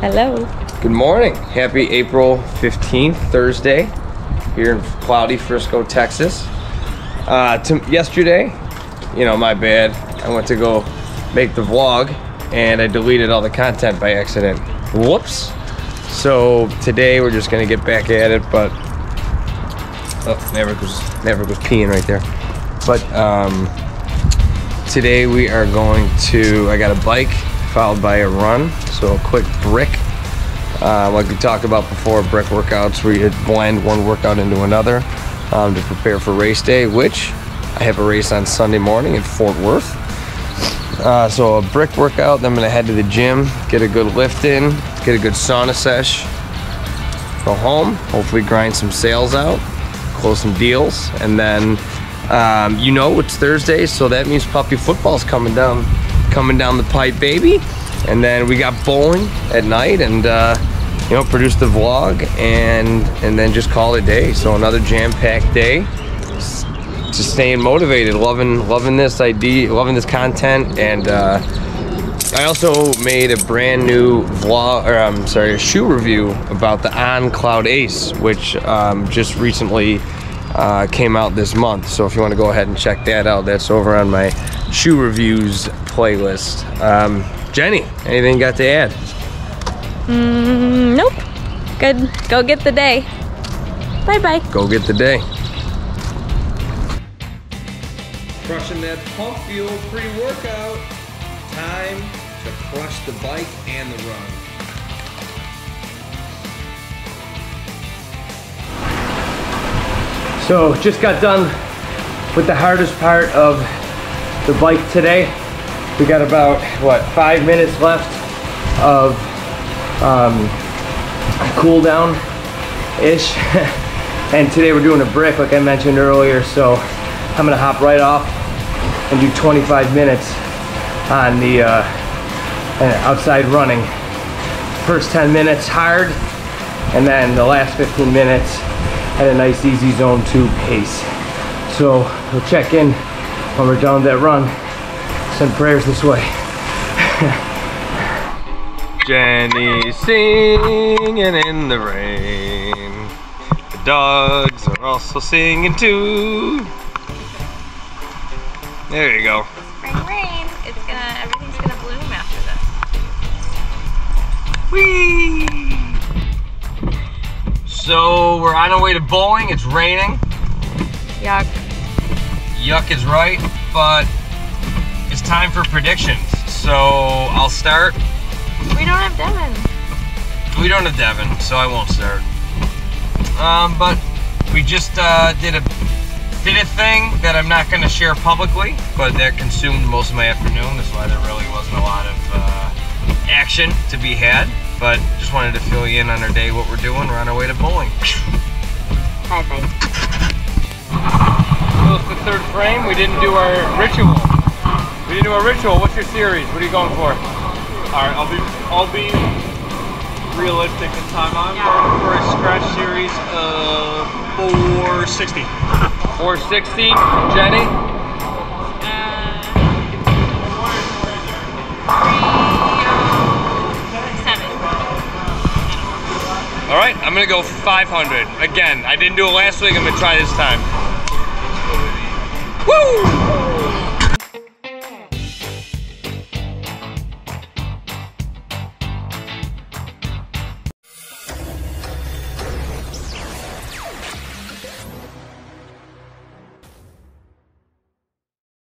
Hello. Good morning. Happy April 15th, Thursday, here in cloudy Frisco, Texas. Uh, to, yesterday, you know, my bad. I went to go make the vlog and I deleted all the content by accident. Whoops. So today we're just gonna get back at it, but oh, Maverick was Maverick was peeing right there. But um, today we are going to. I got a bike followed by a run, so a quick brick. Uh, like we talked about before, brick workouts where you blend one workout into another um, to prepare for race day, which I have a race on Sunday morning in Fort Worth. Uh, so a brick workout, then I'm gonna head to the gym, get a good lift in, get a good sauna sesh, go home, hopefully grind some sales out, close some deals, and then um, you know it's Thursday, so that means puppy football's coming down, coming down the pipe, baby. And then we got bowling at night, and uh, you know produce the vlog, and and then just call it a day. So another jam-packed day just staying motivated, loving loving this idea, loving this content, and uh, I also made a brand new vlog, or I'm sorry, a shoe review about the On Cloud Ace, which um, just recently uh, came out this month. So if you want to go ahead and check that out, that's over on my shoe reviews playlist. Um, Jenny, anything you got to add? Mm, nope. Good. Go get the day. Bye bye. Go get the day. Crushing that pump fuel pre-workout. Time to crush the bike and the run. So just got done with the hardest part of the bike today. We got about, what, five minutes left of um, cool down ish. and today we're doing a brick like I mentioned earlier. So I'm gonna hop right off and do 25 minutes on the uh, outside running. First 10 minutes hard, and then the last 15 minutes at a nice easy zone two pace. So we'll check in when we're done that run. Send prayers this way. Jenny singing in the rain. The dogs are also singing too. There you go. Spring rain. It's gonna. Everything's gonna bloom after this. Whee! So we're on our way to bowling. It's raining. Yuck. Yuck is right, but it's time for predictions. So I'll start. We don't have Devin. We don't have Devin, so I won't start. Um, but we just uh, did a did a thing that I'm not going to share publicly, but that consumed most of my afternoon. That's why there really wasn't a lot of uh, action to be had. But just wanted to fill you in on our day, what we're doing. We're on our way to bowling. Bye bye. So it's the third frame. We didn't do our ritual. We didn't do our ritual. What's your series? What are you going for? All right, I'll be I'll be realistic in time. I'm going for a scratch series of 460. 460. Jenny? All right, I'm gonna go 500. Again, I didn't do it last week. I'm gonna try this time. Woo!